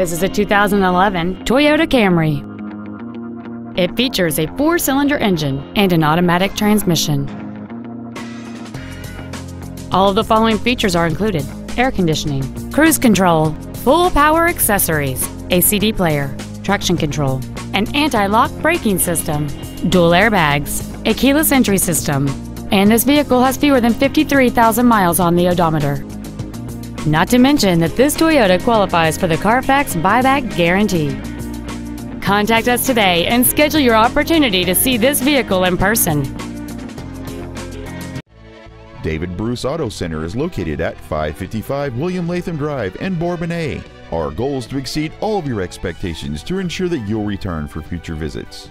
This is a 2011 Toyota Camry. It features a four-cylinder engine and an automatic transmission. All of the following features are included. Air conditioning, cruise control, full power accessories, a CD player, traction control, an anti-lock braking system, dual airbags, a keyless entry system, and this vehicle has fewer than 53,000 miles on the odometer. Not to mention that this Toyota qualifies for the Carfax buyback guarantee. Contact us today and schedule your opportunity to see this vehicle in person. David Bruce Auto Center is located at 555 William Latham Drive in Bourbonnais. Our goal is to exceed all of your expectations to ensure that you'll return for future visits.